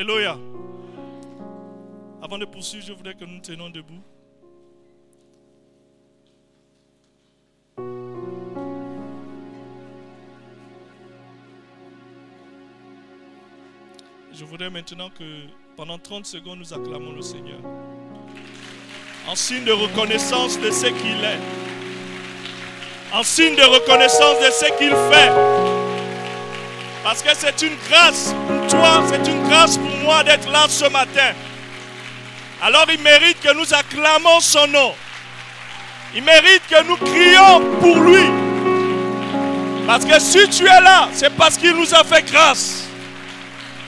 Alléluia. Avant de poursuivre, je voudrais que nous tenions debout. Je voudrais maintenant que pendant 30 secondes, nous acclamons le Seigneur. En signe de reconnaissance de ce qu'il est. En signe de reconnaissance de ce qu'il fait. Parce que c'est une grâce pour toi, c'est une grâce pour d'être là ce matin. Alors il mérite que nous acclamons son nom. Il mérite que nous crions pour lui. Parce que si tu es là, c'est parce qu'il nous a fait grâce.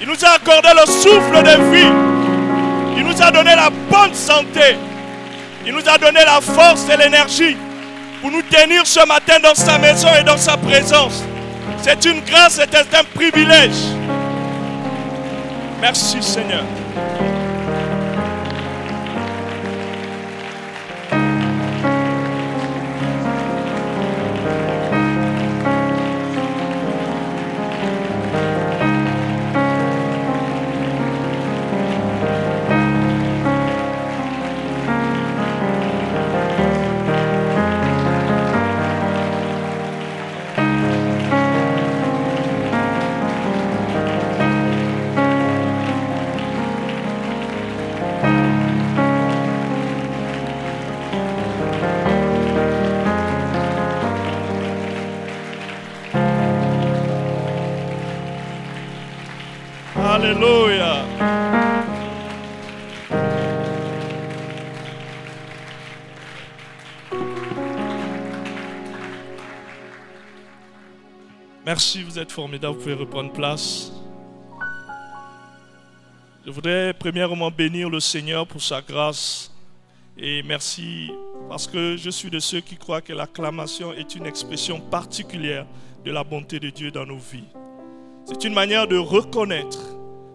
Il nous a accordé le souffle de vie. Il nous a donné la bonne santé. Il nous a donné la force et l'énergie pour nous tenir ce matin dans sa maison et dans sa présence. C'est une grâce, c'est un privilège. Merci Seigneur. Alléluia. Merci, vous êtes formidable, vous pouvez reprendre place. Je voudrais premièrement bénir le Seigneur pour sa grâce et merci parce que je suis de ceux qui croient que l'acclamation est une expression particulière de la bonté de Dieu dans nos vies. C'est une manière de reconnaître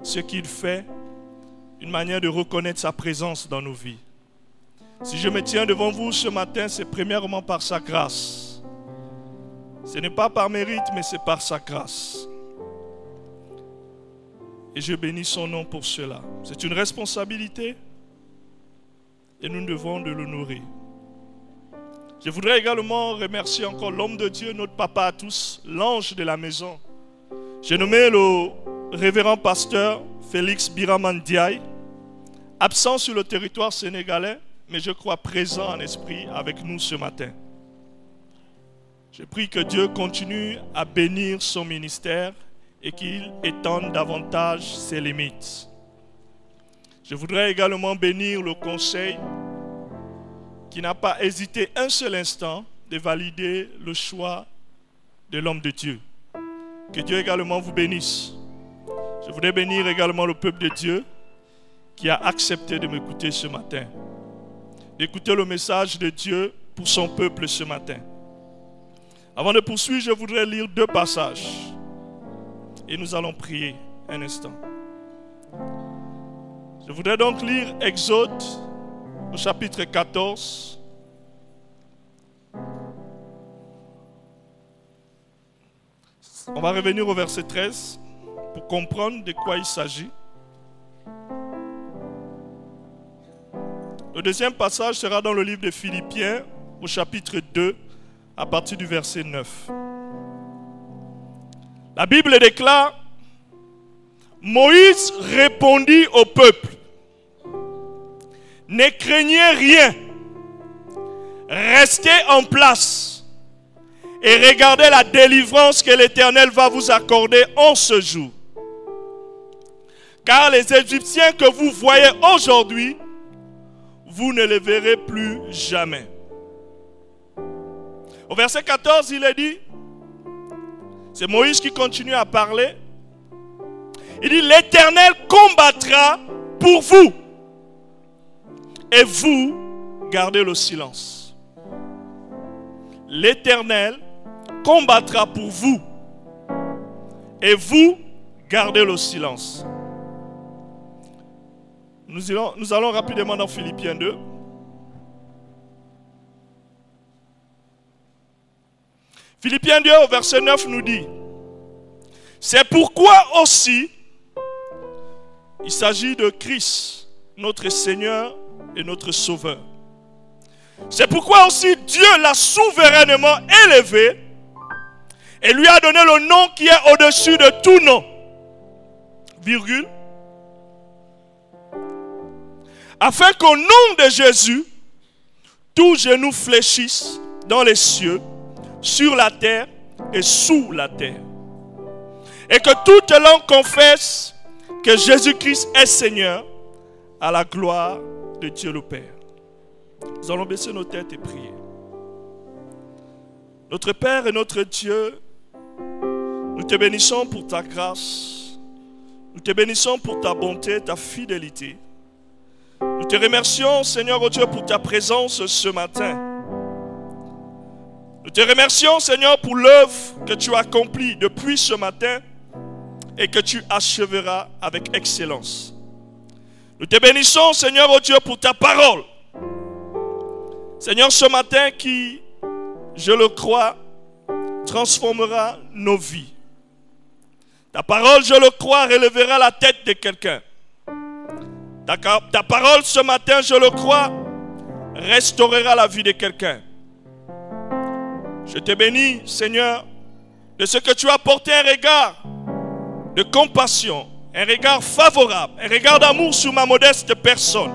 ce qu'il fait, une manière de reconnaître sa présence dans nos vies. Si je me tiens devant vous ce matin, c'est premièrement par sa grâce. Ce n'est pas par mérite, mais c'est par sa grâce. Et je bénis son nom pour cela. C'est une responsabilité et nous devons de l'honorer. Je voudrais également remercier encore l'homme de Dieu, notre papa à tous, l'ange de la maison. J'ai nommé le révérend pasteur Félix Biramandiaï, absent sur le territoire sénégalais, mais je crois présent en esprit avec nous ce matin. Je prie que Dieu continue à bénir son ministère et qu'il étende davantage ses limites. Je voudrais également bénir le conseil qui n'a pas hésité un seul instant de valider le choix de l'homme de Dieu. Que Dieu également vous bénisse. Je voudrais bénir également le peuple de Dieu qui a accepté de m'écouter ce matin. D'écouter le message de Dieu pour son peuple ce matin. Avant de poursuivre, je voudrais lire deux passages. Et nous allons prier un instant. Je voudrais donc lire Exode au chapitre 14. On va revenir au verset 13 pour comprendre de quoi il s'agit. Le deuxième passage sera dans le livre de Philippiens au chapitre 2 à partir du verset 9. La Bible déclare, Moïse répondit au peuple, ne craignez rien, restez en place et regardez la délivrance que l'Éternel va vous accorder en ce jour. Car les Égyptiens que vous voyez aujourd'hui, vous ne les verrez plus jamais. Au verset 14, il est dit, c'est Moïse qui continue à parler. Il dit, l'Éternel combattra pour vous. Et vous, gardez le silence. L'Éternel combattra pour vous. Et vous, gardez le silence. Nous, allons, rapidement dans Philippiens 2. Philippiens 2 au verset 9 nous dit, C'est pourquoi aussi il s'agit de Christ, notre Seigneur et notre Sauveur. C'est pourquoi aussi Dieu l'a souverainement élevé et lui a donné le nom qui est au-dessus de tout nom. Virgule. Afin qu'au nom de Jésus, tout genou fléchisse dans les cieux, sur la terre et sous la terre. Et que toute langue confesse que Jésus-Christ est Seigneur à la gloire de Dieu le Père. Nous allons baisser nos têtes et prier. Notre Père et notre Dieu, nous te bénissons pour ta grâce. Nous te bénissons pour ta bonté, ta fidélité. Nous te remercions, Seigneur oh Dieu, pour ta présence ce matin. Nous te remercions, Seigneur, pour l'œuvre que tu as accomplie depuis ce matin et que tu acheveras avec excellence. Nous te bénissons, Seigneur, oh Dieu, pour ta parole. Seigneur, ce matin qui, je le crois, transformera nos vies. Ta parole, je le crois, relèvera la tête de quelqu'un. Ta, parole ce matin, je le crois, restaurera la vie de quelqu'un. Je te bénis, Seigneur, de ce que tu as porté un regard de compassion, un regard favorable, un regard d'amour sur ma modeste personne.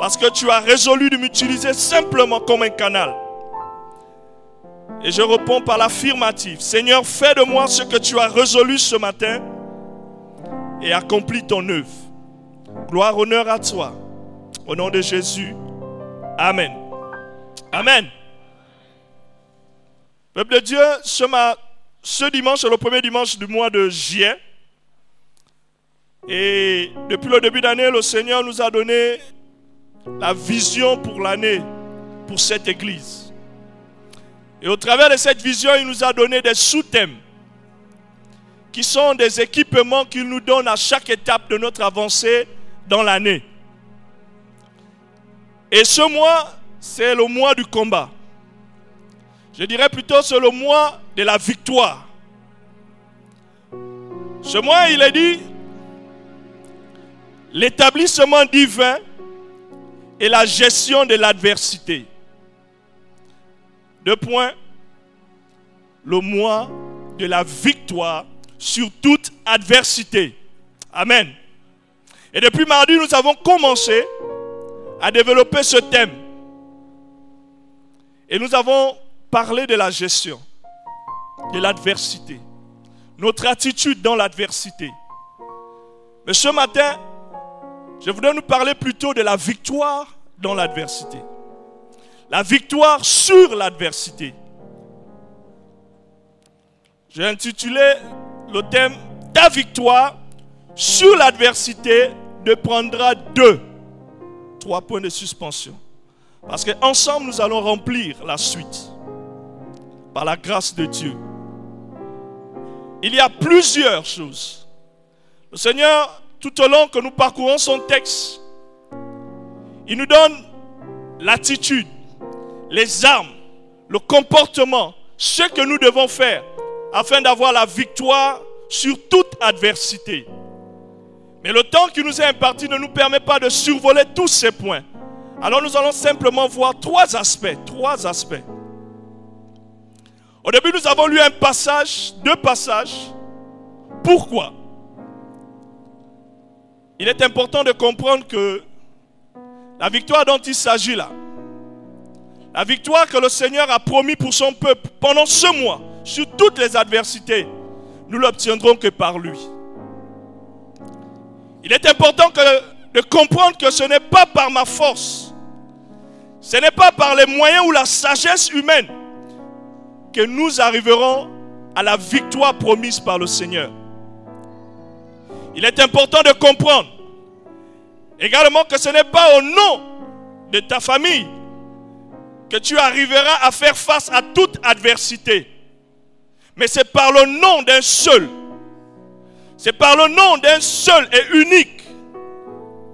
Parce que tu as résolu de m'utiliser simplement comme un canal. Et je réponds par l'affirmative. Seigneur, fais de moi ce que tu as résolu ce matin et accomplis ton œuvre. Gloire, honneur à toi. Au nom de Jésus. Amen. Amen. Peuple de Dieu, ce, ce dimanche est le premier dimanche du mois de juillet. Et depuis le début d'année, le Seigneur nous a donné la vision pour l'année, pour cette église. Et au travers de cette vision, il nous a donné des sous-thèmes qui sont des équipements qu'il nous donne à chaque étape de notre avancée dans l'année. Et ce mois, c'est le mois du combat. Je dirais plutôt c'est le mois de la victoire. Ce mois, il est dit l'établissement divin et la gestion de l'adversité. Deux points. Le mois de la victoire sur toute adversité. Amen. Et depuis mardi, nous avons commencé à développer ce thème. Et nous avons parlé de la gestion, de l'adversité, notre attitude dans l'adversité. Mais ce matin, je voudrais nous parler plutôt de la victoire dans l'adversité. La victoire sur l'adversité. J'ai intitulé le thème Ta victoire sur l'adversité prendra deux. Trois points de suspension. Parce qu'ensemble, nous allons remplir la suite. Par la grâce de Dieu. Il y a plusieurs choses. Le Seigneur, tout au long que nous parcourons son texte, il nous donne l'attitude, les armes, le comportement, ce que nous devons faire afin d'avoir la victoire sur toute adversité. Mais le temps qui nous est imparti ne nous permet pas de survoler tous ces points. Alors nous allons simplement voir trois aspects. Trois aspects. Au début, nous avons lu un passage, deux passages. Pourquoi? Il est important de comprendre que la victoire dont il s'agit là, la victoire que le Seigneur a promis pour son peuple pendant ce mois, sur toutes les adversités, nous l'obtiendrons que par lui. Il est important de comprendre que ce n'est pas par ma force, ce n'est pas par les moyens ou la sagesse humaine que nous arriverons à la victoire promise par le Seigneur. Il est important de comprendre également que ce n'est pas au nom de ta famille que tu arriveras à faire face à toute adversité. Mais c'est par le nom d'un seul c'est par le nom d'un seul et unique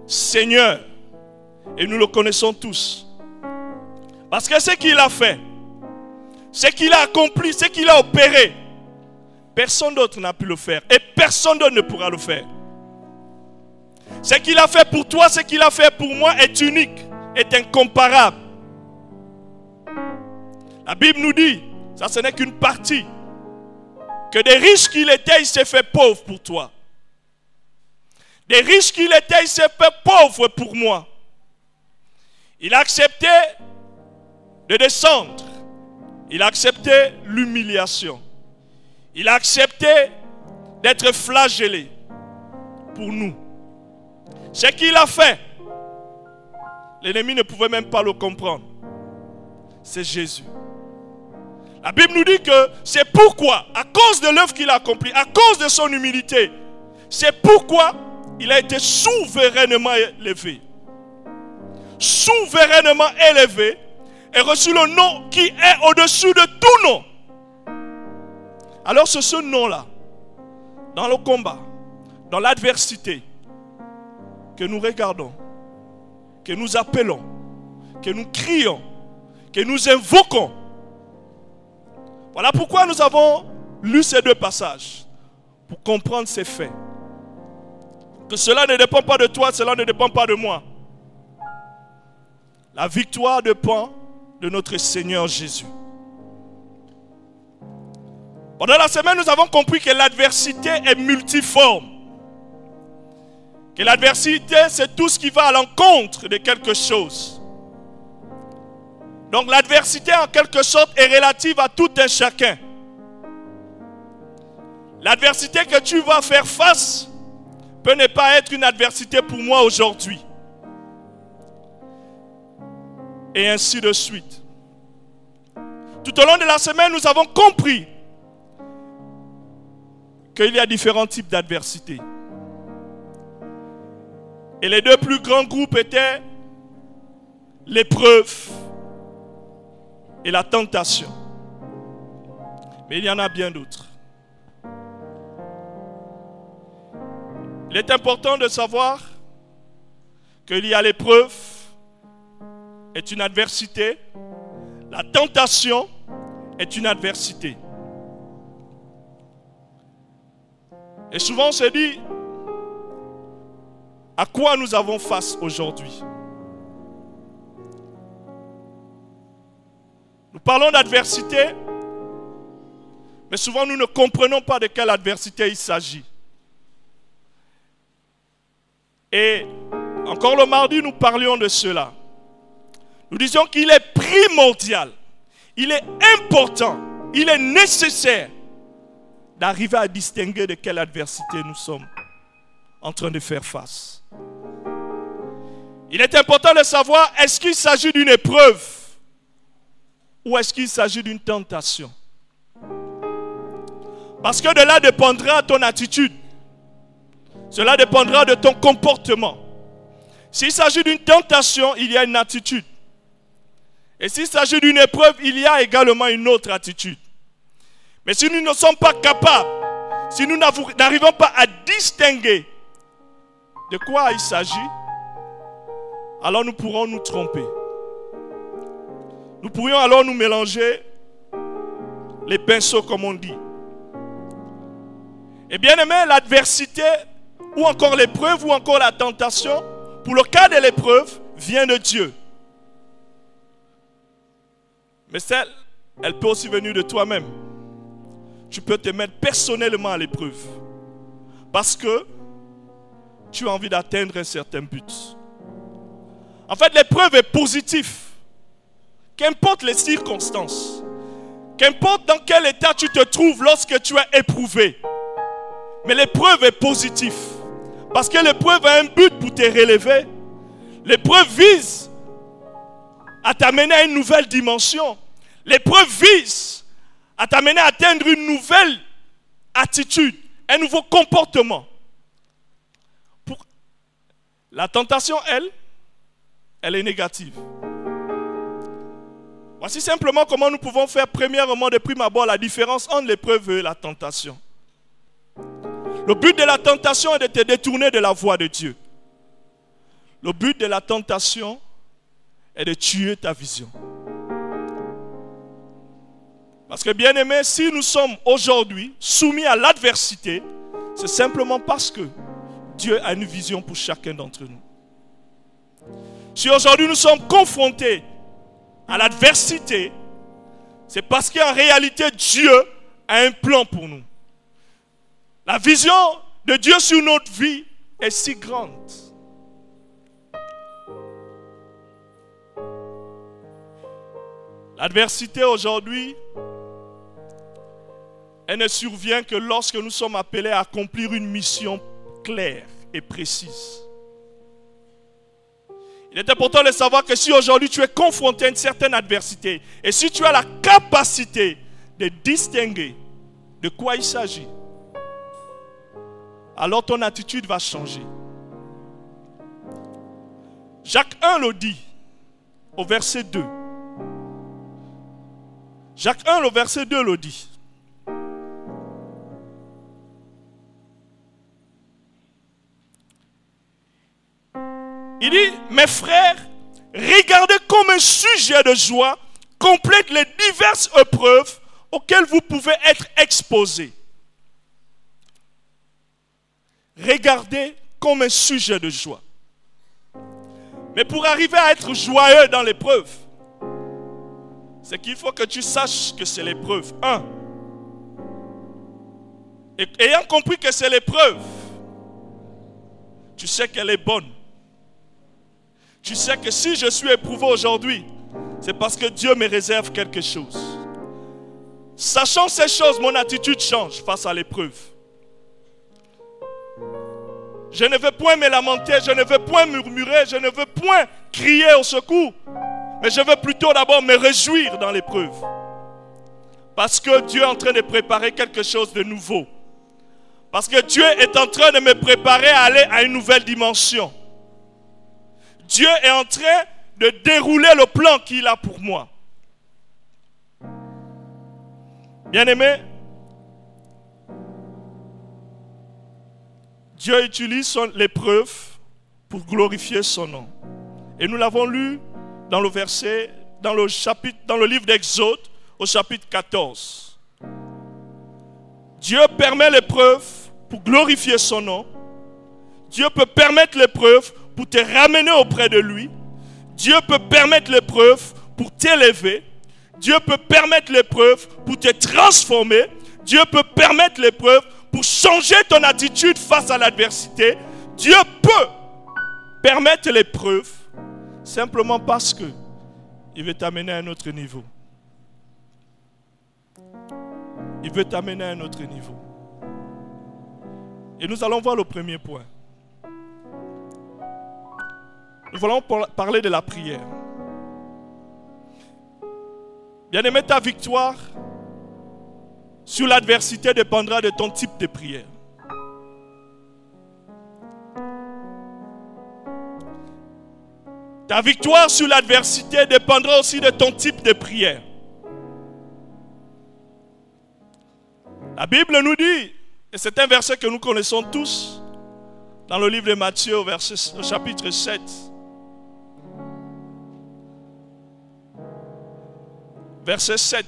Seigneur. Et nous le connaissons tous. Parce que ce qu'il a fait, ce qu'il a accompli, ce qu'il a opéré, Personne d'autre n'a pu le faire. Et personne d'autre ne pourra le faire. Ce qu'il a fait pour toi, ce qu'il a fait pour moi est unique, est incomparable. La Bible nous dit, ça ce n'est qu'une partie, que des riches qu'il était, il s'est fait pauvre pour toi. Des riches qu'il était, il s'est fait pauvre pour moi. Il a accepté de descendre. Il a accepté l'humiliation. Il a accepté d'être flagellé pour nous. Ce qu'il a fait, l'ennemi ne pouvait même pas le comprendre. C'est Jésus. La Bible nous dit que c'est pourquoi, à cause de l'œuvre qu'il a accomplie, à cause de son humilité, c'est pourquoi il a été souverainement élevé. Souverainement élevé et reçu le nom qui est au-dessus de tout nom. Alors c'est ce nom-là, dans le combat, dans l'adversité, que nous regardons, que nous appelons, que nous crions, que nous invoquons. Voilà pourquoi nous avons lu ces deux passages, pour comprendre ces faits. Que cela ne dépend pas de toi, cela ne dépend pas de moi. La victoire dépend de notre Seigneur Jésus. Pendant la semaine, nous avons compris que l'adversité est multiforme. Que l'adversité, c'est tout ce qui va à l'encontre de quelque chose. Donc l'adversité, en quelque sorte, est relative à tout un chacun. L'adversité que tu vas faire face peut ne pas être une adversité pour moi aujourd'hui. Et ainsi de suite. Tout au long de la semaine, nous avons compris qu'il y a différents types d'adversité. Et les deux plus grands groupes étaient l'épreuve et la tentation. Mais il y en a bien d'autres. Il est important de savoir qu'il y a l'épreuve, est une adversité, la tentation est une adversité. Et souvent on se dit, à quoi nous avons face aujourd'hui? Nous parlons d'adversité, mais souvent nous ne comprenons pas de quelle adversité il s'agit. Et encore le mardi, nous parlions de cela. Nous disions qu'il est primordial, il est important, il est nécessaire d'arriver à distinguer de quelle adversité nous sommes en train de faire face. Il est important de savoir est-ce qu'il s'agit d'une épreuve? Ou est-ce qu'il s'agit d'une tentation? Parce que de là dépendra ton attitude. Cela dépendra de ton comportement. S'il s'agit d'une tentation, il y a une attitude. Et s'il s'agit d'une épreuve, il y a également une autre attitude. Mais si nous ne sommes pas capables, si nous n'arrivons pas à distinguer de quoi il s'agit, alors nous pourrons nous tromper. Nous pourrions alors nous mélanger les pinceaux, comme on dit. Et bien aimé, l'adversité, ou encore l'épreuve, ou encore la tentation, pour le cas de l'épreuve, vient de Dieu. Mais celle, elle peut aussi venir de toi-même. Tu peux te mettre personnellement à l'épreuve. Parce que tu as envie d'atteindre un certain but. En fait, l'épreuve est positive. Qu'importe les circonstances. Qu'importe dans quel état tu te trouves lorsque tu es éprouvé. Mais l'épreuve est positive. Parce que l'épreuve a un but pour te relever. L'épreuve vise à t'amener à une nouvelle dimension. L'épreuve vise à t'amener à atteindre une nouvelle attitude, un nouveau comportement. La tentation, elle, elle est négative. Voici simplement comment nous pouvons faire premièrement de prime abord la différence entre l'épreuve et la tentation. Le but de la tentation est de te détourner de la voie de Dieu. Le but de la tentation est de tuer ta vision. Parce que bien aimé, si nous sommes aujourd'hui soumis à l'adversité, c'est simplement parce que Dieu a une vision pour chacun d'entre nous. Si aujourd'hui nous sommes confrontés à l'adversité, c'est parce qu'en réalité Dieu a un plan pour nous. La vision de Dieu sur notre vie est si grande. L'adversité aujourd'hui, elle ne survient que lorsque nous sommes appelés à accomplir une mission claire et précise. Il est important de savoir que si aujourd'hui tu es confronté à une certaine adversité et si tu as la capacité de distinguer de quoi il s'agit, alors ton attitude va changer. Jacques 1 le dit au verset 2. Jacques 1, le verset 2 le dit. Il dit, mes frères, regardez comme un sujet de joie complète les diverses épreuves auxquelles vous pouvez être exposés. Regardez comme un sujet de joie. Mais pour arriver à être joyeux dans l'épreuve, c'est qu'il faut que tu saches que c'est l'épreuve. Un. Et ayant compris que c'est l'épreuve, tu sais qu'elle est bonne. Tu sais que si je suis éprouvé aujourd'hui, c'est parce que Dieu me réserve quelque chose. Sachant ces choses, mon attitude change face à l'épreuve. Je ne veux point me lamenter, je ne veux point murmurer, je ne veux point crier au secours. Mais je veux plutôt d'abord me réjouir dans l'épreuve. Parce que Dieu est en train de préparer quelque chose de nouveau. Parce que Dieu est en train de me préparer à aller à une nouvelle dimension. Dieu est en train de dérouler le plan qu'il a pour moi. Bien-aimé, Dieu utilise l'épreuve pour glorifier son nom. Et nous l'avons lu dans le verset, dans le chapitre, dans le livre d'Exode, au chapitre 14. Dieu permet l'épreuve pour glorifier son nom. Dieu peut permettre l'épreuve pour te ramener auprès de lui. Dieu peut permettre l'épreuve pour t'élever. Dieu peut permettre l'épreuve pour te transformer. Dieu peut permettre l'épreuve pour changer ton attitude face à l'adversité. Dieu peut permettre l'épreuve simplement parce que il veut t'amener à un autre niveau. Il veut t'amener à un autre niveau. Et nous allons voir le premier point. Nous allons parler de la prière. Bien-aimé, ta victoire sur l'adversité dépendra de ton type de prière. Ta victoire sur l'adversité dépendra aussi de ton type de prière. La Bible nous dit, et c'est un verset que nous connaissons tous, dans le livre de Matthieu au chapitre 7. Verset 7.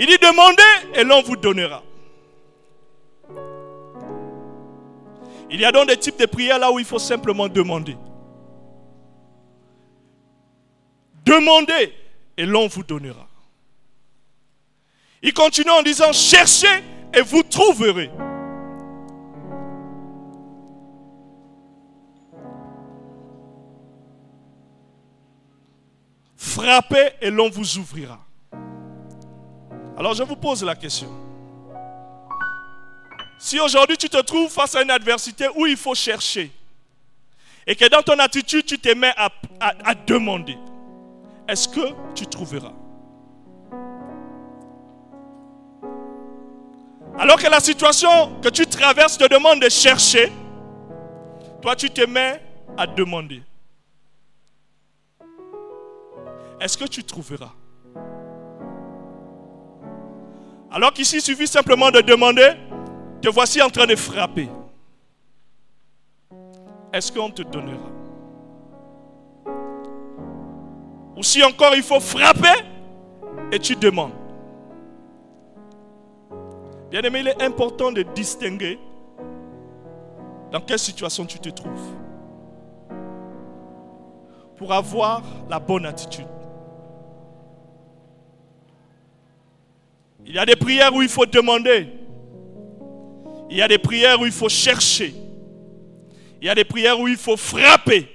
Il dit demandez et l'on vous donnera. Il y a donc des types de prières là où il faut simplement demander. Demandez et l'on vous donnera. Il continue en disant cherchez et vous trouverez. Frappez et l'on vous ouvrira. Alors je vous pose la question. Si aujourd'hui tu te trouves face à une adversité où il faut chercher, et que dans ton attitude tu te mets à, demander, est-ce que tu trouveras? Alors que la situation que tu traverses te demande de chercher, toi tu te mets à demander. Est-ce que tu trouveras? Alors qu'ici, il suffit simplement de demander, te voici en train de frapper. Est-ce qu'on te donnera? Ou si encore il faut frapper, et tu demandes? Bien aimé, il est important de distinguer dans quelle situation tu te trouves pour avoir la bonne attitude. Il y a des prières où il faut demander. Il y a des prières où il faut chercher. Il y a des prières où il faut frapper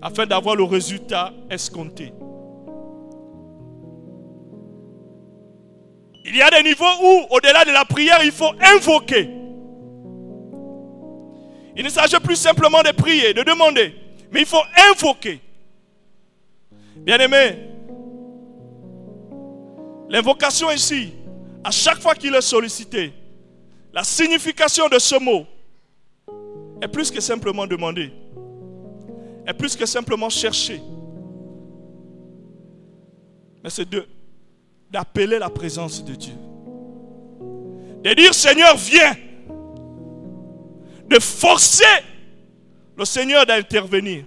afin d'avoir le résultat escompté. Il y a des niveaux où, au-delà de la prière, il faut invoquer. Il ne s'agit plus simplement de prier, de demander, mais il faut invoquer. Bien-aimé, l'invocation ici, à chaque fois qu'il est sollicité, la signification de ce mot est plus que simplement demander, est plus que simplement chercher, mais c'est d'appeler la présence de Dieu. De dire Seigneur, viens. De forcer le Seigneur d'intervenir.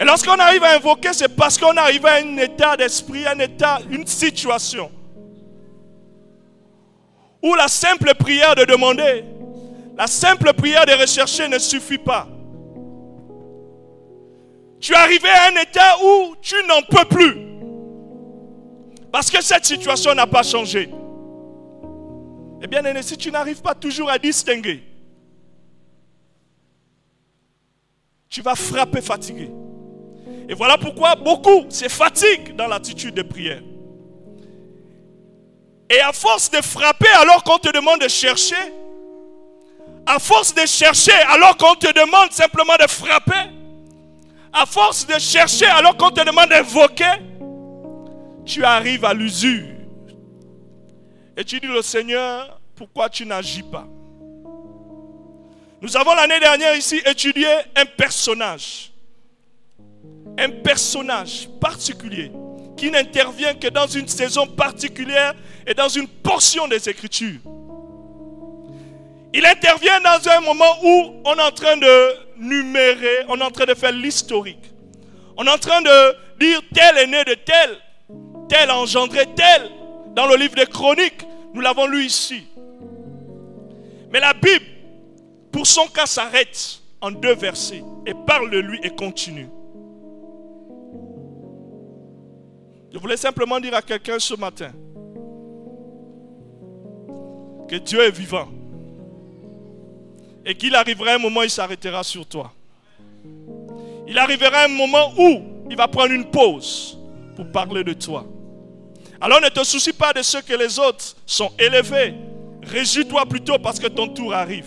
Et lorsqu'on arrive à invoquer, c'est parce qu'on arrive à un état d'esprit, un état, une situation où la simple prière de demander, la simple prière de rechercher ne suffit pas. Tu es arrivé à un état où tu n'en peux plus. Parce que cette situation n'a pas changé. Eh bien, si tu n'arrives pas toujours à distinguer, tu vas frapper fatigué. Et voilà pourquoi beaucoup se fatiguent dans l'attitude de prière. Et à force de frapper alors qu'on te demande de chercher, à force de chercher alors qu'on te demande simplement de frapper, à force de chercher alors qu'on te demande d'invoquer, tu arrives à l'usure. Et tu dis au Seigneur, pourquoi tu n'agis pas? Nous avons l'année dernière ici étudié un personnage. Un personnage particulier qui n'intervient que dans une saison particulière et dans une portion des Écritures. Il intervient dans un moment où on est en train de numérer, on est en train de faire l'historique. On est en train de dire tel est né de tel, tel engendré tel. Dans le livre des Chroniques, nous l'avons lu ici. Mais la Bible, pour son cas, s'arrête en deux versets et parle de lui et continue. Je voulais simplement dire à quelqu'un ce matin que Dieu est vivant et qu'il arrivera un moment où il s'arrêtera sur toi. Il arrivera un moment où il va prendre une pause pour parler de toi. Alors ne te soucie pas de ce que les autres sont élevés. Réjouis-toi plutôt parce que ton tour arrive.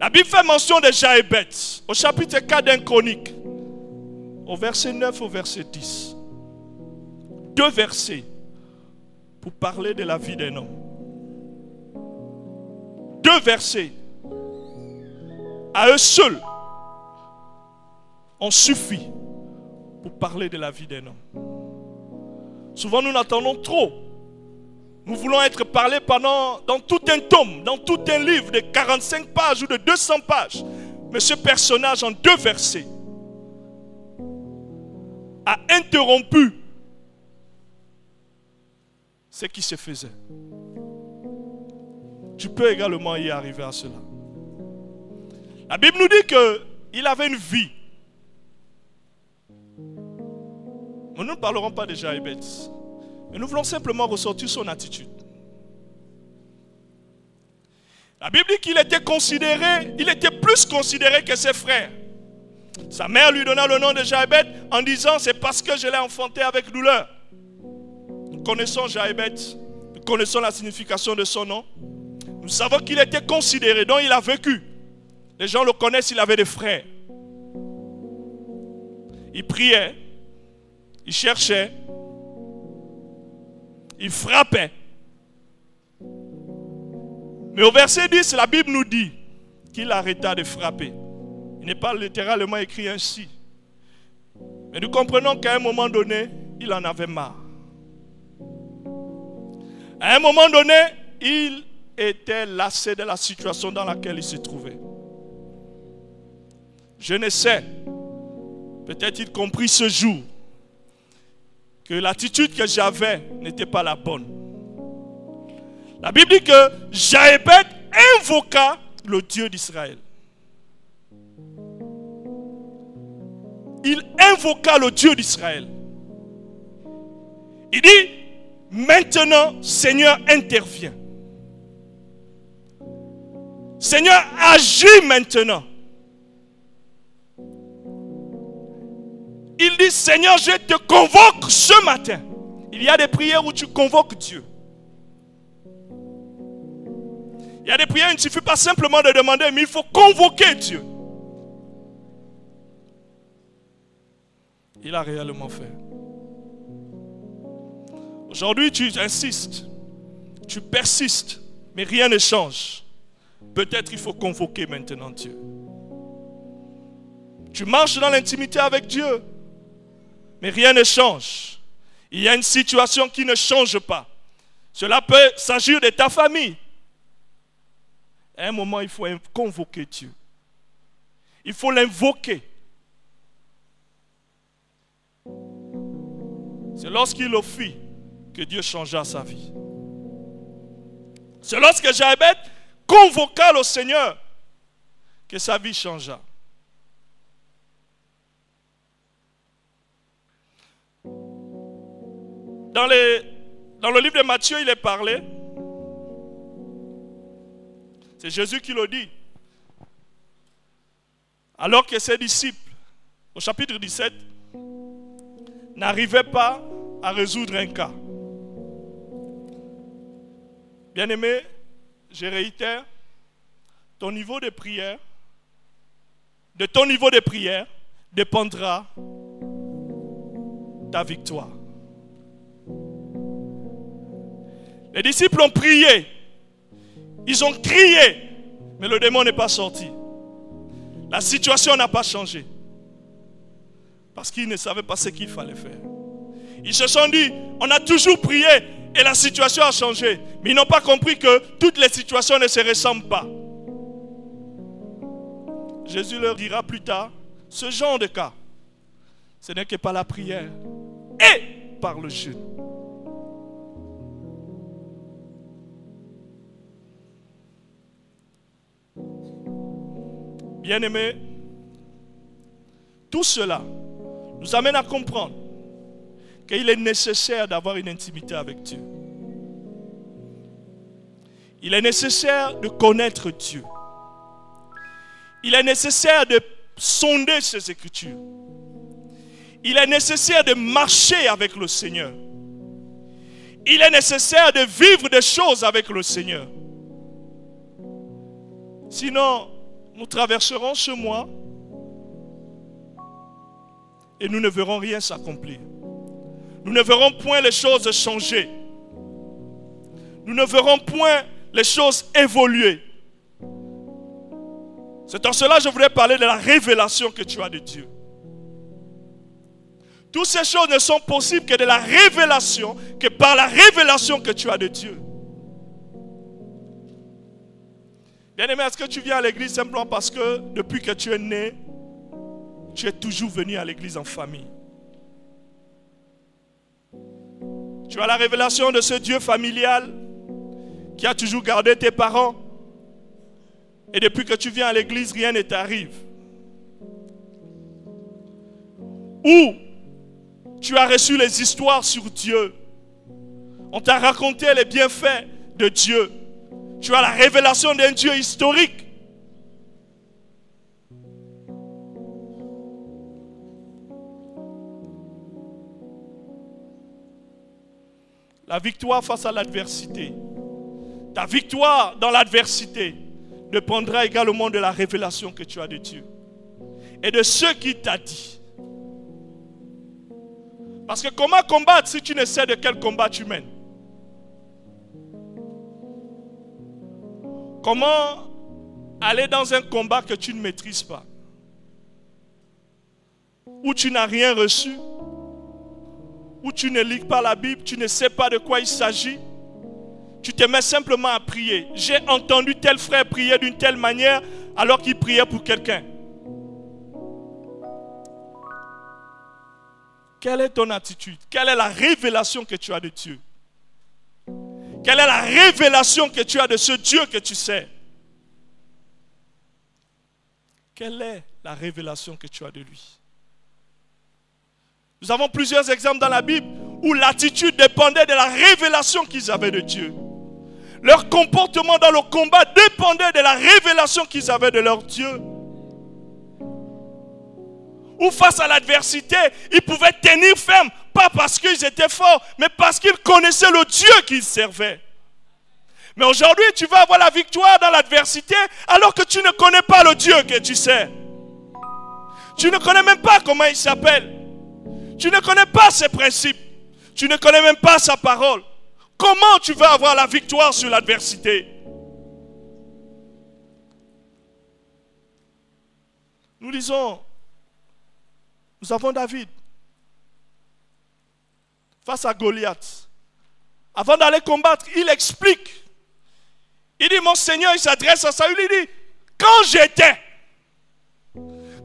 La Bible fait mention de Jaébet au chapitre 4 d'un chronique, au verset 9 au verset 10. Deux versets pour parler de la vie d'un homme. Deux versets à eux seuls ont suffi pour parler de la vie d'un homme. Souvent nous n'attendons trop. Nous voulons être parlés pendant, dans tout un tome, dans tout un livre de 45 pages ou de 200 pages. Mais ce personnage en deux versets a interrompu ce qui se faisait. Tu peux également y arriver à cela. La Bible nous dit qu'il avait une vie. nous ne parlerons pas de Jaébet. Mais nous voulons simplement ressortir son attitude. La Bible dit qu'il était considéré, il était plus considéré que ses frères. Sa mère lui donna le nom de Jaébet en disant c'est parce que je l'ai enfanté avec douleur. Nous connaissons Jaébet, nous connaissons la signification de son nom. Nous savons qu'il était considéré, dont il a vécu. Les gens le connaissent, il avait des frères. Il priait, il cherchait, il frappait. Mais au verset 10, la Bible nous dit qu'il arrêta de frapper. N'est pas littéralement écrit ainsi. Mais nous comprenons qu'à un moment donné, il en avait marre. À un moment donné, il était lassé de la situation dans laquelle il se trouvait. Je ne sais. Peut-être il compris ce jour que l'attitude que j'avais n'était pas la bonne. La Bible dit que Jaébet invoqua le Dieu d'Israël. Il invoqua le Dieu d'Israël. Il dit, maintenant, Seigneur, intervient. Seigneur, agis maintenant. Il dit, Seigneur, je te convoque ce matin. Il y a des prières où tu convoques Dieu. Il y a des prières, il ne suffit pas simplement de demander, mais il faut convoquer Dieu. Il a réellement fait. Aujourd'hui, tu insistes, tu persistes, mais rien ne change. Peut-être il faut convoquer maintenant Dieu. Tu marches dans l'intimité avec Dieu, mais rien ne change. Il y a une situation qui ne change pas. Cela peut s'agir de ta famille. À un moment, il faut convoquer Dieu. Il faut l'invoquer. C'est lorsqu'il le fit que Dieu changea sa vie. C'est lorsque Jabet convoqua le Seigneur que sa vie changea. Dans, dans le livre de Matthieu, il est parlé. C'est Jésus qui le dit. Alors que ses disciples, au chapitre 17, n'arrivaient pas à résoudre un cas. Bien-aimé, je réitère, ton niveau de prière, de ton niveau de prière dépendra ta victoire. Les disciples ont prié, ils ont crié, mais le démon n'est pas sorti. La situation n'a pas changé. Parce qu'ils ne savaient pas ce qu'il fallait faire. Ils se sont dit, on a toujours prié et la situation a changé. Mais ils n'ont pas compris que toutes les situations ne se ressemblent pas. Jésus leur dira plus tard, ce genre de cas, ce n'est que par la prière et par le jeûne. Bien-aimés, tout cela nous amène à comprendre qu'il est nécessaire d'avoir une intimité avec Dieu. Il est nécessaire de connaître Dieu. Il est nécessaire de sonder ses écritures. Il est nécessaire de marcher avec le Seigneur. Il est nécessaire de vivre des choses avec le Seigneur. Sinon, nous traverserons ce mois et nous ne verrons rien s'accomplir. Nous ne verrons point les choses changer. Nous ne verrons point les choses évoluer. C'est en cela que je voudrais parler de la révélation que tu as de Dieu. Toutes ces choses ne sont possibles que de la révélation, que par la révélation que tu as de Dieu. Bien-aimé, est-ce que tu viens à l'église simplement parce que depuis que tu es né, tu es toujours venu à l'église en famille Tu as la révélation de ce Dieu familial qui a toujours gardé tes parents. Et depuis que tu viens à l'église, rien ne t'arrive. Ou tu as reçu les histoires sur Dieu. On t'a raconté les bienfaits de Dieu. Tu as la révélation d'un Dieu historique. La victoire face à l'adversité. Ta victoire dans l'adversité dépendra également de la révélation que tu as de Dieu. Et de ce qu'il t'a dit. Parce que comment combattre si tu ne sais de quel combat tu mènes? Comment aller dans un combat que tu ne maîtrises pas? Où tu n'as rien reçu? Où tu ne lis pas la Bible, tu ne sais pas de quoi il s'agit tu te mets simplement à prier. J'ai entendu tel frère prier d'une telle manière alors qu'il priait pour quelqu'un. Quelle est ton attitude? Quelle est la révélation que tu as de Dieu? Quelle est la révélation que tu as de ce Dieu que tu sais? Quelle est la révélation que tu as de lui? Nous avons plusieurs exemples dans la Bible où l'attitude dépendait de la révélation qu'ils avaient de Dieu. Leur comportement dans le combat dépendait de la révélation qu'ils avaient de leur Dieu. Ou face à l'adversité, ils pouvaient tenir ferme, pas parce qu'ils étaient forts, mais parce qu'ils connaissaient le Dieu qu'ils servaient. Mais aujourd'hui, tu vas avoir la victoire dans l'adversité alors que tu ne connais pas le Dieu que tu sais. Tu ne connais même pas comment il s'appelle. Tu ne connais pas ses principes. Tu ne connais même pas sa parole. Comment tu vas avoir la victoire sur l'adversité? Nous disons, nous avons David face à Goliath. Avant d'aller combattre, il explique. Il dit, mon Seigneur, il s'adresse à Saül, il dit, quand j'étais,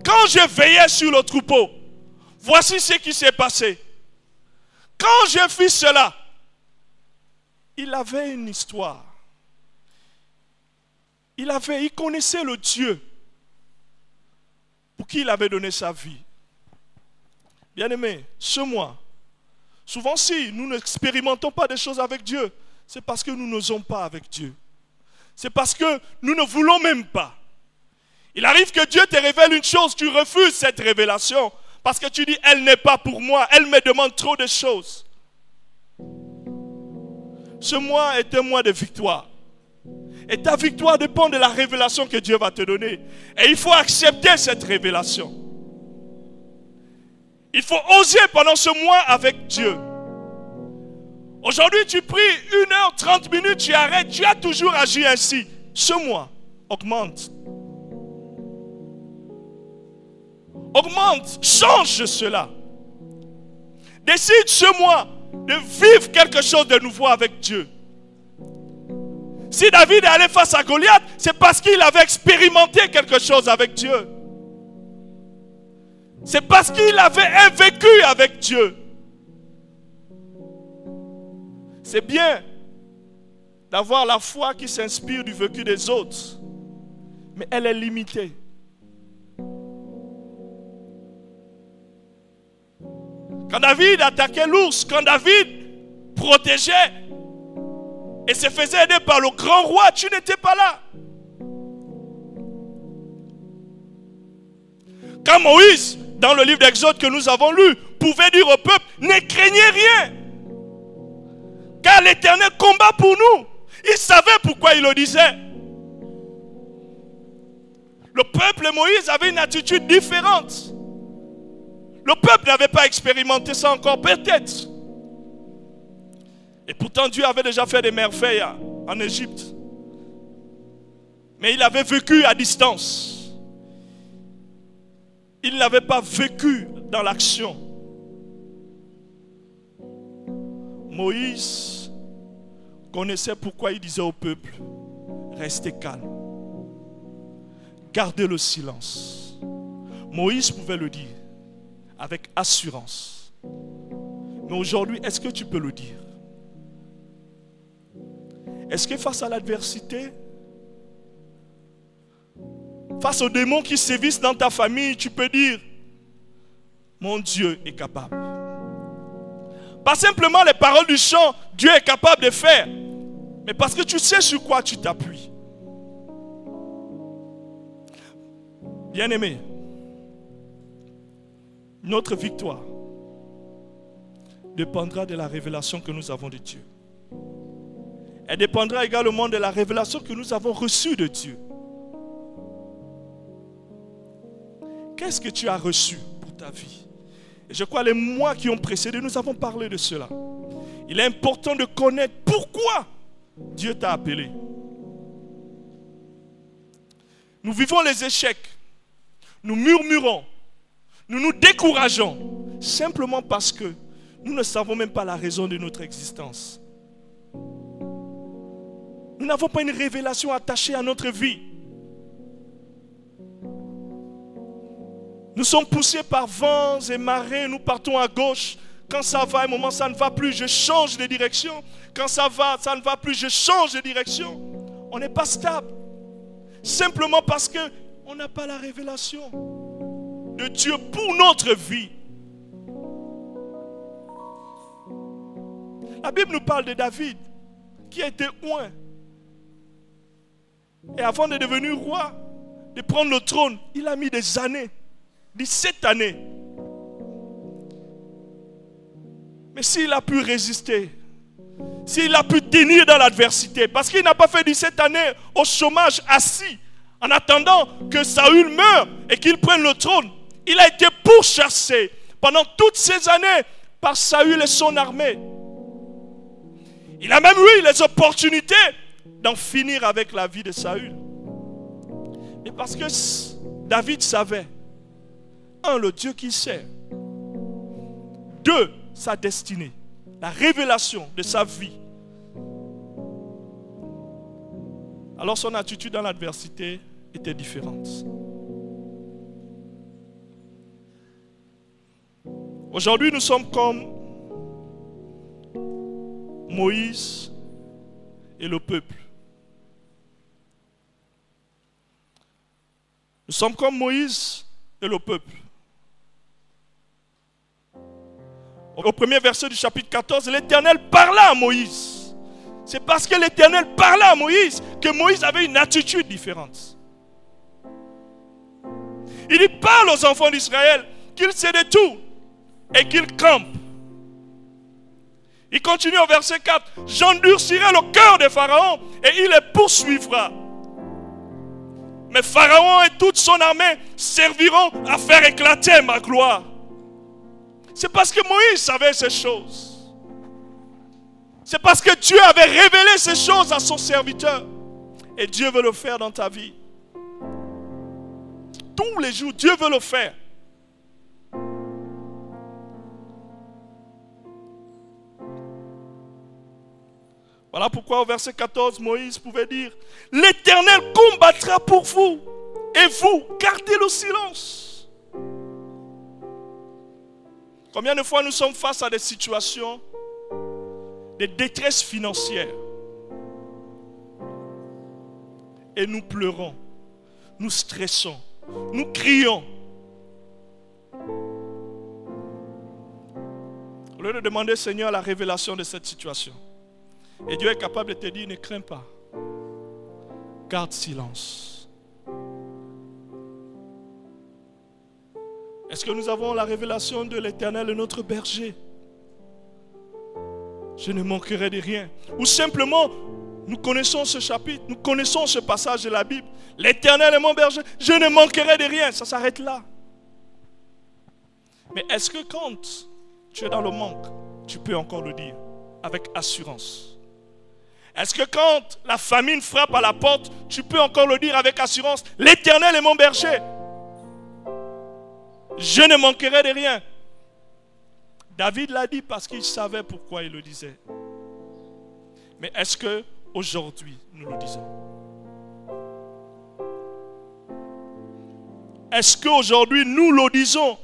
quand je veillais sur le troupeau, voici ce qui s'est passé. Quand je fis cela, il avait une histoire. Il avait, il connaissait le Dieu pour qui il avait donné sa vie. Bien-aimé, ce mois, souvent si nous n'expérimentons pas des choses avec Dieu, c'est parce que nous n'osons pas avec Dieu. C'est parce que nous ne voulons même pas. Il arrive que Dieu te révèle une chose, tu refuses cette révélation parce que tu dis, elle n'est pas pour moi, elle me demande trop de choses. Ce mois est un mois de victoire. Et ta victoire dépend de la révélation que Dieu va te donner. Et il faut accepter cette révélation. Il faut oser pendant ce mois avec Dieu. Aujourd'hui, tu pries une heure, trente minutes, tu arrêtes, tu as toujours agi ainsi. Ce mois, augmente. Augmente, change cela. Décide ce mois de vivre quelque chose de nouveau avec Dieu. Si David est allé face à Goliath, c'est parce qu'il avait expérimenté quelque chose avec Dieu. C'est parce qu'il avait un vécu avec Dieu. C'est bien d'avoir la foi qui s'inspire du vécu des autres, mais elle est limitée. Quand David attaquait l'ours, quand David protégeait et se faisait aider par le grand roi, tu n'étais pas là. Quand Moïse, dans le livre d'Exode que nous avons lu, pouvait dire au peuple, ne craignez rien. Car l'Éternel combat pour nous. Il savait pourquoi il le disait. Le peuple et Moïse avaient une attitude différente. Le peuple n'avait pas expérimenté ça encore, peut-être. Et pourtant, Dieu avait déjà fait des merveilles en Égypte. Mais il avait vécu à distance. Il n'avait pas vécu dans l'action. Moïse connaissait pourquoi il disait au peuple, restez calme, gardez le silence. Moïse pouvait le dire avec assurance. Mais aujourd'hui, est-ce que tu peux le dire? Est-ce que face à l'adversité, face aux démons qui sévissent dans ta famille, tu peux dire, mon Dieu est capable? Pas simplement les paroles du chant, Dieu est capable de faire, mais parce que tu sais sur quoi tu t'appuies. Bien-aimé, notre victoire dépendra de la révélation que nous avons de Dieu. Elle dépendra également de la révélation que nous avons reçue de Dieu. Qu'est-ce que tu as reçu pour ta vie? Je crois les mois qui ont précédé, nous avons parlé de cela. Il est important de connaître pourquoi Dieu t'a appelé. Nous vivons les échecs. Nous murmurons. Nous nous décourageons simplement parce que nous ne savons même pas la raison de notre existence. Nous n'avons pas une révélation attachée à notre vie. Nous sommes poussés par vents et marées, nous partons à gauche. Quand ça va, un moment ça ne va plus, je change de direction. Quand ça va, ça ne va plus, je change de direction. On n'est pas stable. Simplement parce que on n'a pas la révélation Dieu pour notre vie. La Bible nous parle de David qui a été. Et avant de devenir roi, de prendre le trône, il a mis des années, 17 années. Mais s'il a pu résister, s'il a pu tenir dans l'adversité, parce qu'il n'a pas fait 17 années au chômage assis, en attendant que Saül meure et qu'il prenne le trône, il a été pourchassé pendant toutes ces années par Saül et son armée. Il a même eu les opportunités d'en finir avec la vie de Saül. Et parce que David savait, un, le Dieu qui sait, deux, sa destinée, la révélation de sa vie. Alors son attitude dans l'adversité était différente. Aujourd'hui, nous sommes comme Moïse et le peuple. Nous sommes comme Moïse et le peuple. Au premier verset du chapitre 14, l'Éternel parla à Moïse. C'est parce que l'Éternel parla à Moïse que Moïse avait une attitude différente. Il parle aux enfants d'Israël qu'ils de tout et qu'ils campent. Il continue au verset 4. J'endurcirai le cœur de Pharaon et il les poursuivra. Mais Pharaon et toute son armée serviront à faire éclater ma gloire. C'est parce que Moïse savait ces choses. C'est parce que Dieu avait révélé ces choses à son serviteur. Et Dieu veut le faire dans ta vie. Tous les jours, Dieu veut le faire. Voilà pourquoi au verset 14, Moïse pouvait dire, l'Éternel combattra pour vous, et vous, gardez le silence. Combien de fois nous sommes face à des situations de détresse financière et nous pleurons, nous stressons, nous crions. Au lieu de demander Seigneur la révélation de cette situation. Et Dieu est capable de te dire, ne crains pas. Garde silence. Est-ce que nous avons la révélation de l'Éternel, notre berger? Je ne manquerai de rien. Ou simplement, nous connaissons ce chapitre, nous connaissons ce passage de la Bible. L'Éternel est mon berger, je ne manquerai de rien. Ça s'arrête là. Mais est-ce que quand tu es dans le manque, tu peux encore le dire avec assurance? Est-ce que quand la famine frappe à la porte, tu peux encore le dire avec assurance, l'Éternel est mon berger. Je ne manquerai de rien. David l'a dit parce qu'il savait pourquoi il le disait. Mais est-ce que aujourd'hui nous le disons? Est-ce qu'aujourd'hui nous le disons?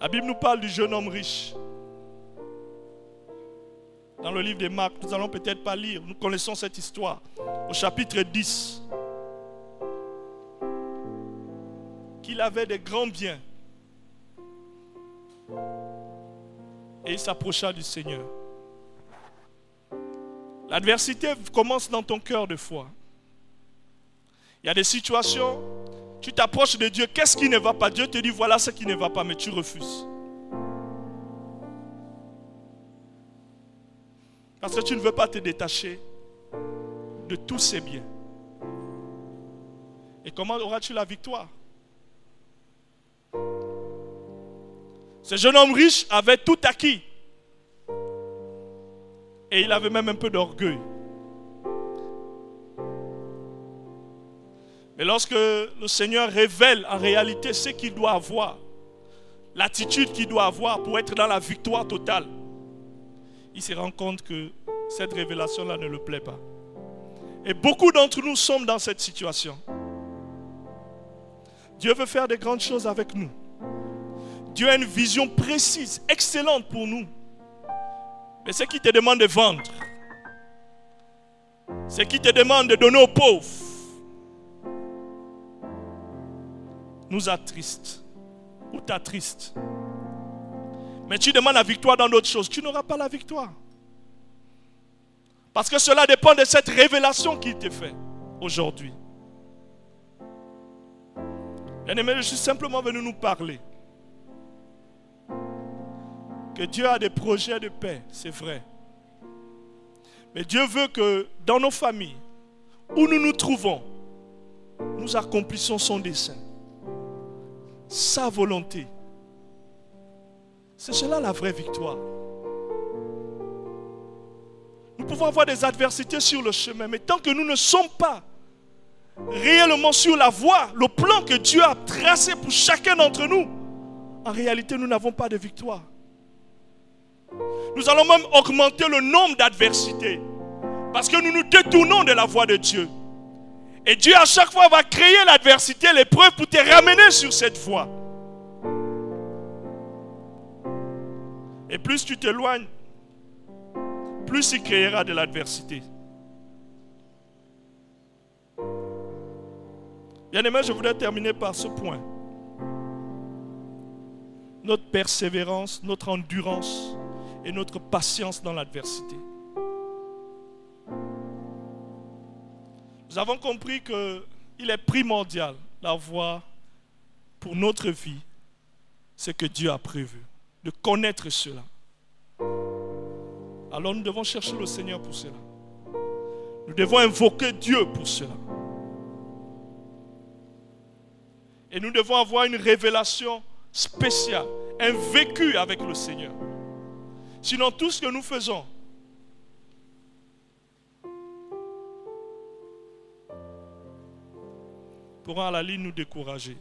La Bible nous parle du jeune homme riche. Dans le livre des Marc, nous allons peut-être pas lire, nous connaissons cette histoire. Au chapitre 10, qu'il avait des grands biens. Et il s'approcha du Seigneur. L'adversité commence dans ton cœur de foi. Il y a des situations tu t'approches de Dieu, qu'est-ce qui ne va pas? Dieu te dit, voilà ce qui ne va pas, mais tu refuses. Parce que tu ne veux pas te détacher de tous ces biens. Et comment auras-tu la victoire? Ce jeune homme riche avait tout acquis. Et il avait même un peu d'orgueil. Et lorsque le Seigneur révèle en réalité ce qu'il doit avoir, l'attitude qu'il doit avoir pour être dans la victoire totale, il se rend compte que cette révélation-là ne le plaît pas. Et beaucoup d'entre nous sommes dans cette situation. Dieu veut faire des grandes choses avec nous. Dieu a une vision précise, excellente pour nous. Mais ce qui te demande de vendre, ce qui te demande de donner aux pauvres, nous attriste ou t'attriste. Mais tu demandes la victoire dans d'autres choses, tu n'auras pas la victoire. Parce que cela dépend de cette révélation qu'il te fait aujourd'hui. Bien-aimé, je suis simplement venu nous parler. Que Dieu a des projets de paix, c'est vrai. Mais Dieu veut que dans nos familles, où nous nous trouvons, nous accomplissons son dessein, sa volonté. C'est cela la vraie victoire. Nous pouvons avoir des adversités sur le chemin, mais tant que nous ne sommes pas réellement sur la voie, le plan que Dieu a tracé pour chacun d'entre nous, en réalité, nous n'avons pas de victoire. Nous allons même augmenter le nombre d'adversités. Parce que nous nous détournons de la voie de Dieu. Et Dieu à chaque fois va créer l'adversité, l'épreuve pour te ramener sur cette voie. Et plus tu t'éloignes, plus il créera de l'adversité. Bien aimé, je voudrais terminer par ce point. Notre persévérance, notre endurance et notre patience dans l'adversité. Nous avons compris qu'il est primordial d'avoir pour notre vie ce que Dieu a prévu, de connaître cela. Alors nous devons chercher le Seigneur pour cela. Nous devons invoquer Dieu pour cela. Et nous devons avoir une révélation spéciale, un vécu avec le Seigneur. Sinon, tout ce que nous faisons nous décourager.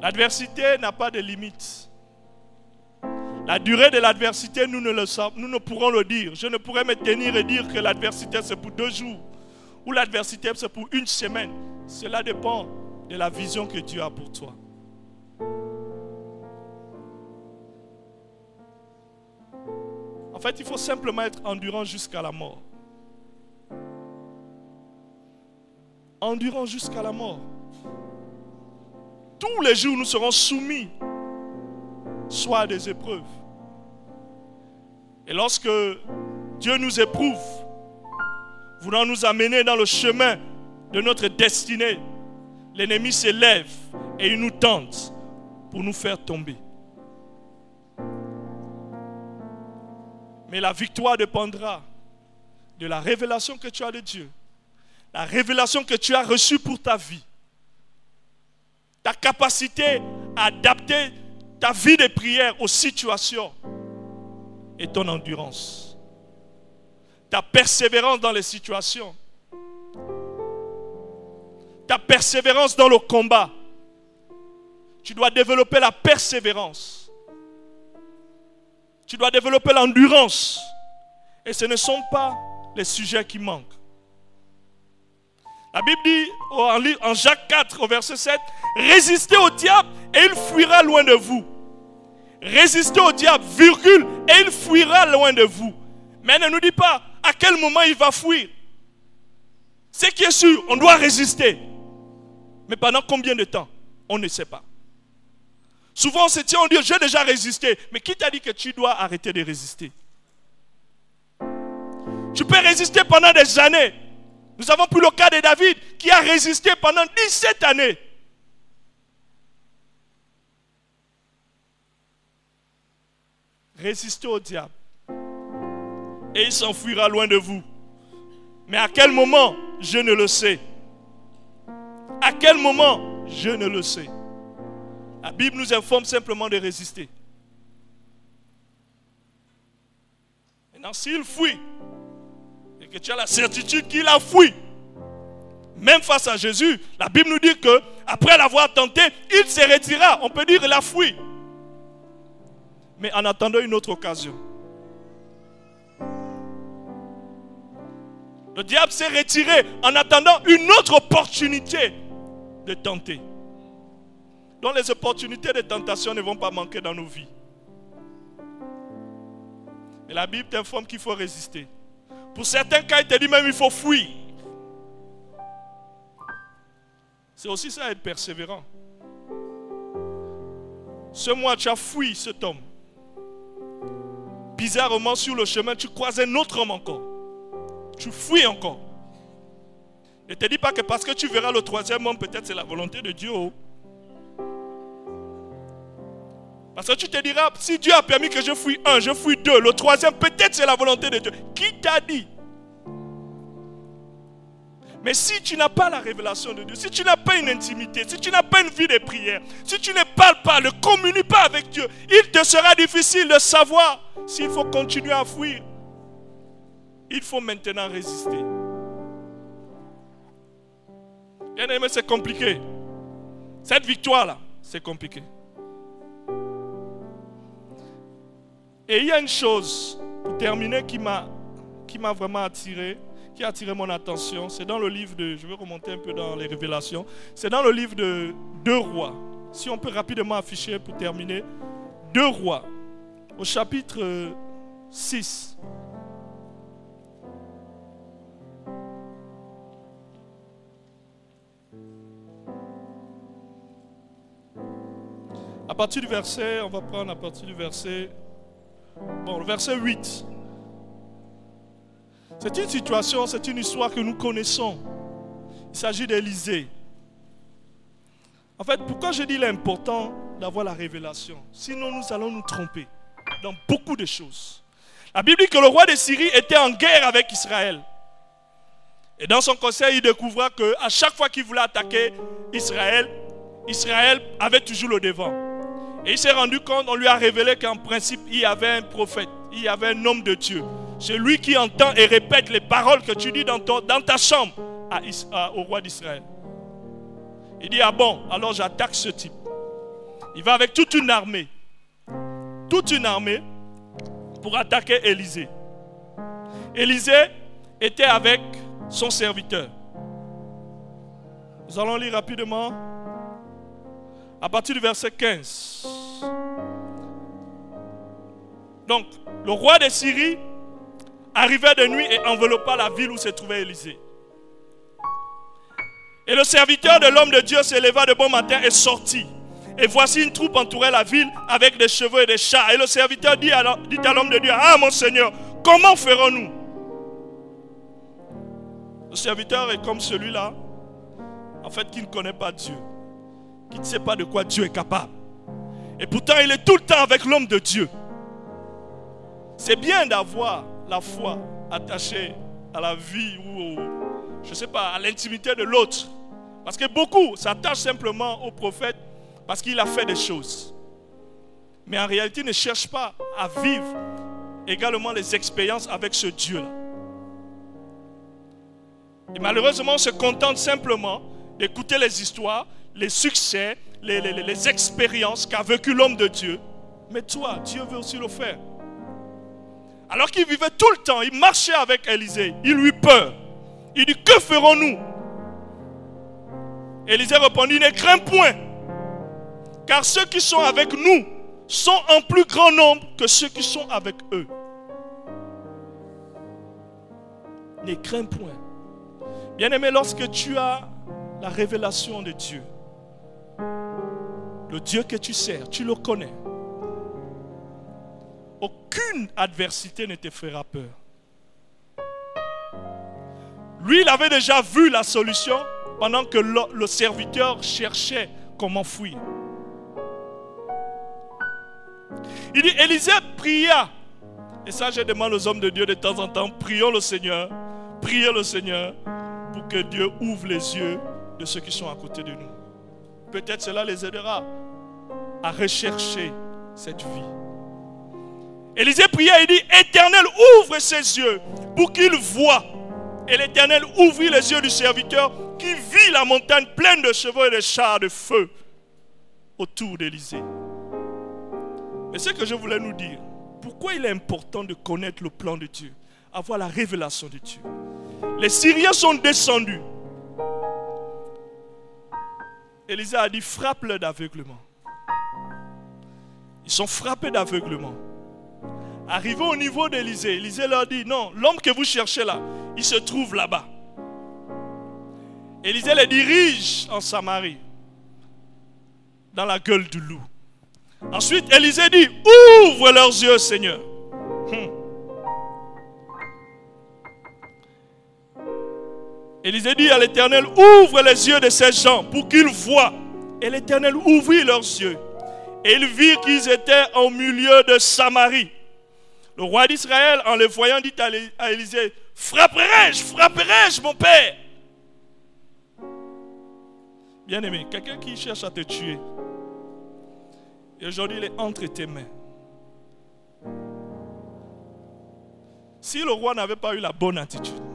L'adversité n'a pas de limite. La durée de l'adversité, nous ne, le savons, nous ne pourrons le dire. Je ne pourrais me tenir et dire que l'adversité c'est pour deux jours ou l'adversité c'est pour une semaine. Cela dépend de la vision que Dieu a pour toi. Fait, il faut simplement être endurant jusqu'à la mort. Endurant jusqu'à la mort. Tous les jours, nous serons soumis soit des épreuves. Et lorsque Dieu nous éprouve, voulant nous amener dans le chemin de notre destinée, l'ennemi s'élève et il nous tente pour nous faire tomber. Mais la victoire dépendra de la révélation que tu as de Dieu, la révélation que tu as reçue pour ta vie, ta capacité à adapter ta vie de prière aux situations et ton endurance. Ta persévérance dans les situations. Ta persévérance dans le combat. Tu dois développer la persévérance. Tu dois développer l'endurance. Et ce ne sont pas les sujets qui manquent. La Bible dit en Jacques 4 au verset 7, résistez au diable et il fuira loin de vous. Résistez au diable, virgule, et il fuira loin de vous. Mais ne nous dit pas à quel moment il va fuir. Ce qui est sûr, on doit résister. Mais pendant combien de temps? On ne sait pas. Souvent on se tient, on dit, j'ai déjà résisté. Mais qui t'a dit que tu dois arrêter de résister? Tu peux résister pendant des années. Nous avons pris le cas de David qui a résisté pendant 17 années. Résistez au diable. Et il s'enfuira loin de vous. Mais à quel moment? Je ne le sais. À quel moment? Je ne le sais. La Bible nous informe simplement de résister. Maintenant, s'il fuit, que tu as la certitude qu'il a fui. Même face à Jésus, la Bible nous dit que après l'avoir tenté, il se retira. On peut dire il a fui. Mais en attendant une autre occasion. Le diable s'est retiré en attendant une autre opportunité de tenter. Donc les opportunités de tentation ne vont pas manquer dans nos vies. Mais la Bible t'informe qu'il faut résister. Pour certains cas, il te dit même qu'il faut fuir. C'est aussi ça être persévérant. Ce mois, tu as fui cet homme. Bizarrement, sur le chemin, tu croises un autre homme encore. Tu fuis encore. Ne te dis pas que parce que tu verras le troisième homme, peut-être c'est la volonté de Dieu. Tu te diras, si Dieu a permis que je fuis un, je fuis deux, le troisième, peut-être c'est la volonté de Dieu. Qui t'a dit? Mais si tu n'as pas la révélation de Dieu, si tu n'as pas une intimité, si tu n'as pas une vie de prière, si tu ne parles pas, ne communiques pas avec Dieu, il te sera difficile de savoir s'il faut continuer à fuir. Il faut maintenant résister. Bien aimé, c'est compliqué. Cette victoire-là, c'est compliqué. Et il y a une chose, pour terminer, qui m'a, vraiment attiré, qui a attiré mon attention. C'est dans le livre de, je vais remonter un peu dans les révélations, c'est dans le livre de Deux Rois. Si on peut rapidement afficher pour terminer. Deux Rois, au chapitre 6. À partir du verset, on va prendre à partir du verset, bon, le verset 8. C'est une situation, c'est une histoire que nous connaissons. Il s'agit d'Élysée. En fait, pourquoi je dis l'important d'avoir la révélation? Sinon, nous allons nous tromper dans beaucoup de choses. La Bible dit que le roi de Syrie était en guerre avec Israël. Et dans son conseil, il découvra qu'à chaque fois qu'il voulait attaquer Israël, Israël avait toujours le devant. Et il s'est rendu compte, on lui a révélé qu'en principe, il y avait un prophète, il y avait un homme de Dieu. C'est lui qui entend et répète les paroles que tu dis dans, dans ta chambre au roi d'Israël. Il dit, ah bon, alors j'attaque ce type. Il va avec toute une armée. Toute une armée pour attaquer Élisée. Élisée était avec son serviteur. Nous allons lire rapidement à partir du verset 15. Donc, le roi de Syrie arrivait de nuit et enveloppa la ville où se trouvait Élisée. Et le serviteur de l'homme de Dieu s'éleva de bon matin et sortit. Et voici une troupe entourait la ville avec des chevaux et des chats. Et le serviteur dit à l'homme de Dieu, Ah mon Seigneur, comment ferons-nous? Le serviteur est comme celui-là, en fait, qui ne connaît pas Dieu qui ne sait pas de quoi Dieu est capable. Et pourtant, il est tout le temps avec l'homme de Dieu. C'est bien d'avoir la foi attachée à la vie ou, je ne sais pas, à l'intimité de l'autre. Parce que beaucoup s'attachent simplement au prophète parce qu'il a fait des choses. Mais en réalité, ne cherchent pas à vivre également les expériences avec ce Dieu-là. Et malheureusement, on se contente simplement d'écouter les histoires les succès, les, expériences qu'a vécu l'homme de Dieu. Mais toi, Dieu veut aussi le faire. Alors qu'il vivait tout le temps, il marchait avec Élisée, il lui peur. Il dit, que ferons-nous? Élisée répondit, ne crains point, car ceux qui sont avec nous sont en plus grand nombre que ceux qui sont avec eux. Ne crains point. Bien-aimé, lorsque tu as la révélation de Dieu, le Dieu que tu sers, tu le connais. Aucune adversité ne te fera peur. Lui, il avait déjà vu la solution pendant que le, serviteur cherchait comment fuir. Il dit, Élisée pria. Et ça, je demande aux hommes de Dieu de temps en temps, prions le Seigneur, priez le Seigneur pour que Dieu ouvre les yeux de ceux qui sont à côté de nous. Peut-être cela les aidera à rechercher cette vie. Élisée priait et dit, Éternel, ouvre ses yeux pour qu'il voit Et l'Éternel ouvrit les yeux du serviteur qui vit la montagne pleine de chevaux et de chars de feu autour d'Élysée. Mais ce que je voulais nous dire, pourquoi il est important de connaître le plan de Dieu, avoir la révélation de Dieu? Les Syriens sont descendus. Élisée a dit frappe-le d'aveuglement. Ils sont frappés d'aveuglement. Arrivé au niveau d'Élysée, Élysée leur dit non, l'homme que vous cherchez là, il se trouve là-bas. Élisée les dirige en Samarie, dans la gueule du loup. Ensuite, Élisée dit, ouvre leurs yeux, Seigneur. Hmm. Élisée dit à l'Éternel, ouvre les yeux de ces gens pour qu'ils voient. Et l'Éternel ouvrit leurs yeux. Et ils virent qu'ils étaient au milieu de Samarie. Le roi d'Israël, en le voyant, dit à Élisée, frapperai-je, frapperai-je, mon père? Bien-aimé, quelqu'un qui cherche à te tuer, et aujourd'hui, il est entre tes mains. Si le roi n'avait pas eu la bonne attitude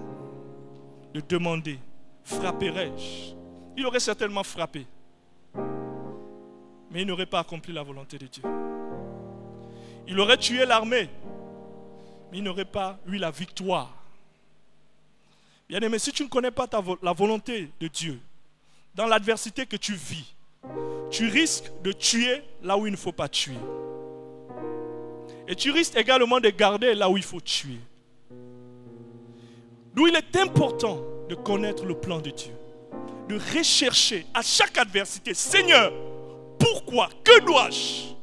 de demander, frapperai-je? Il aurait certainement frappé. Mais il n'aurait pas accompli la volonté de Dieu. Il aurait tué l'armée, mais il n'aurait pas eu la victoire. Bien aimé, si tu ne connais pas la volonté de Dieu, dans l'adversité que tu vis, tu risques de tuer là où il ne faut pas tuer. Et tu risques également de garder là où il faut tuer. Il est important de connaître le plan de Dieu. De rechercher à chaque adversité, Seigneur, pourquoi Que dois-je?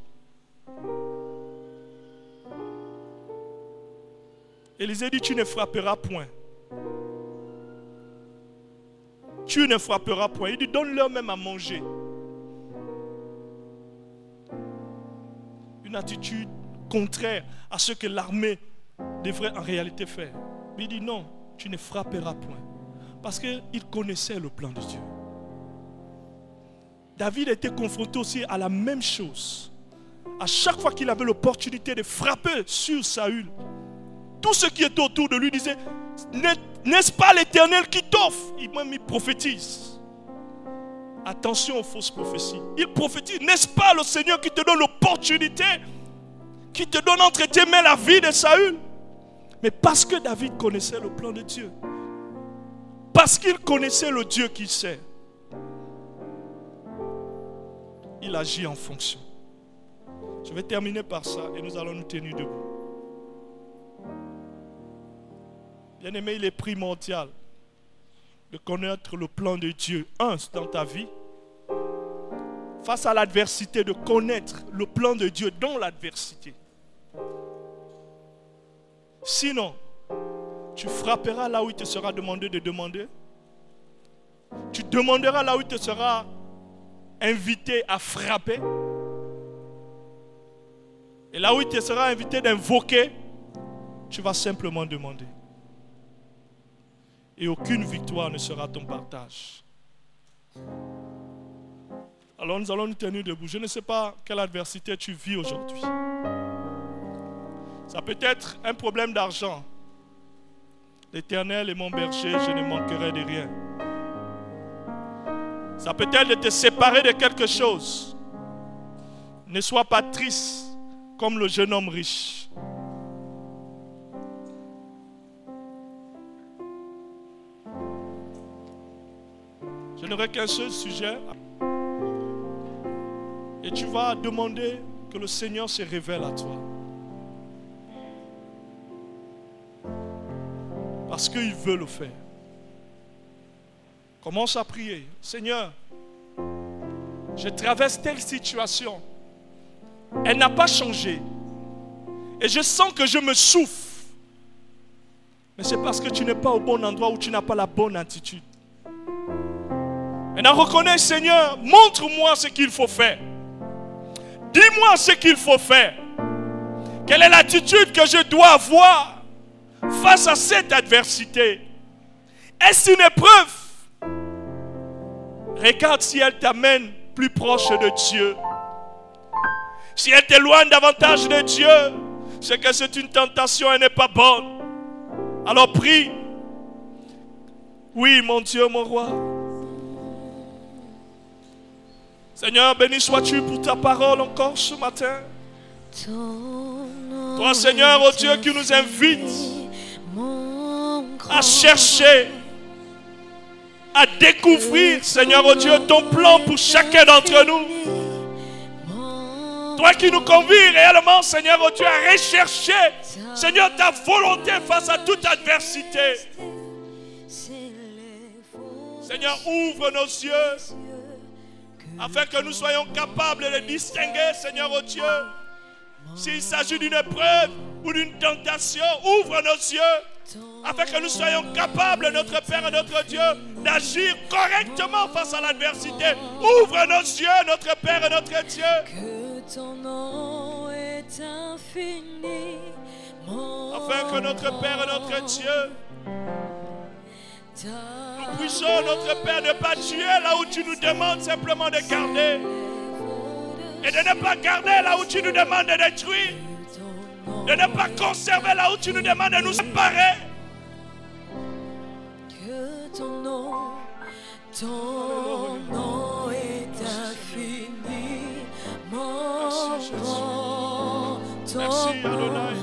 Élisée dit, tu ne frapperas point. Tu ne frapperas point. Il dit, donne-leur même à manger. attitude contraire à ce que l'armée devrait en réalité faire. Mais il dit non, tu ne frapperas point. Parce qu'il connaissait le plan de Dieu. David était confronté aussi à la même chose. À chaque fois qu'il avait l'opportunité de frapper sur Saül, tout ce qui était autour de lui disait, n'est-ce pas l'Éternel qui t'offre? Il même il prophétise. Attention aux fausses prophéties. Il prophétise, n'est-ce pas le Seigneur qui te donne l'opportunité, qui te donne entre tes mains la vie de Saül? Mais parce que David connaissait le plan de Dieu, parce qu'il connaissait le Dieu qu'il sait, il agit en fonction. Je vais terminer par ça et nous allons nous tenir debout. Bien aimé, il est primordial de connaître le plan de Dieu, un, dans ta vie, face à l'adversité, de connaître le plan de Dieu dans l'adversité. Sinon, tu frapperas là où il te sera demandé de demander. Tu demanderas là où il te sera invité à frapper. Et là où il te sera invité d'invoquer, tu vas simplement demander et aucune victoire ne sera ton partage. Alors nous allons nous tenir debout. Je ne sais pas quelle adversité tu vis aujourd'hui. Ça peut être un problème d'argent. L'Éternel est mon berger, je ne manquerai de rien. Ça peut être de te séparer de quelque chose. Ne sois pas triste comme le jeune homme riche. Je n'aurai qu'un seul sujet. Et tu vas demander que le Seigneur se révèle à toi. Parce qu'il veut le faire. Commence à prier. Seigneur, je traverse telle situation. Elle n'a pas changé. Et je sens que je me souffle. Mais c'est parce que tu n'es pas au bon endroit ou tu n'as pas la bonne attitude. Maintenant, reconnais, Seigneur, montre-moi ce qu'il faut faire. Dis-moi ce qu'il faut faire. Quelle est l'attitude que je dois avoir face à cette adversité Est-ce une épreuve? Regarde si elle t'amène plus proche de Dieu. Si elle t'éloigne davantage de Dieu, c'est que c'est une tentation, elle n'est pas bonne. Alors prie Oui, mon Dieu, mon roi. Seigneur, béni sois-tu pour ta parole encore ce matin. Toi, Seigneur, oh Dieu, qui nous invite à chercher, à découvrir, Seigneur, oh Dieu, ton plan pour chacun d'entre nous. Toi qui nous convies réellement, Seigneur, oh Dieu, à rechercher, Seigneur, ta volonté face à toute adversité. Seigneur, ouvre nos yeux afin que nous soyons capables de distinguer, Seigneur, oh Dieu, s'il s'agit d'une épreuve ou d'une tentation, ouvre nos yeux afin que nous soyons capables, notre Père et notre Dieu, d'agir correctement face à l'adversité. Ouvre nos yeux, notre Père et notre Dieu. Que ton nom est infini. Afin que notre Père et notre Dieu, nous puissions, notre Père, ne pas tuer là où tu nous demandes simplement de garder. Et de ne pas garder là où tu nous demandes de détruire. De ne pas conserver là où tu nous demandes de nous séparer. Que ton nom, ton nom est infini. Mon Merci, Adonai.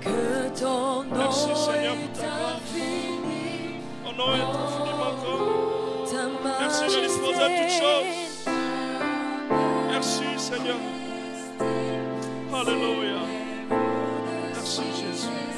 que ton nom Merci, Seigneur, pour est ta grâce. Ton nom est infiniment grand. Merci de disposer à toutes choses. Merci, Seigneur. Alléluia. messages.